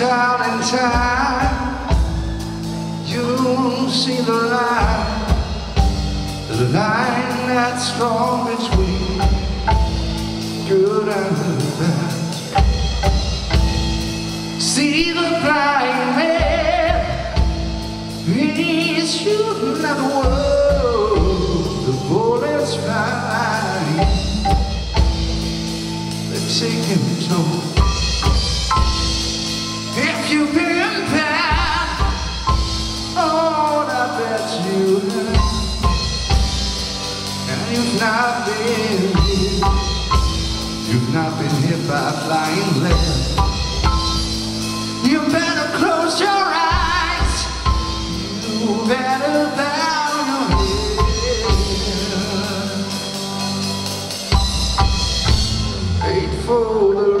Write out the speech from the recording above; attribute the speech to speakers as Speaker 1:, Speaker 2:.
Speaker 1: out in time, you'll see the line, the line that's strong between good and bad. See the blind man, he's shooting at the world, the bullets fly, they take him to you've been bad, oh, I bet you have. And you've not been. You've not been hit by flying lead. You better close your eyes. You better bow your head. Eightfold.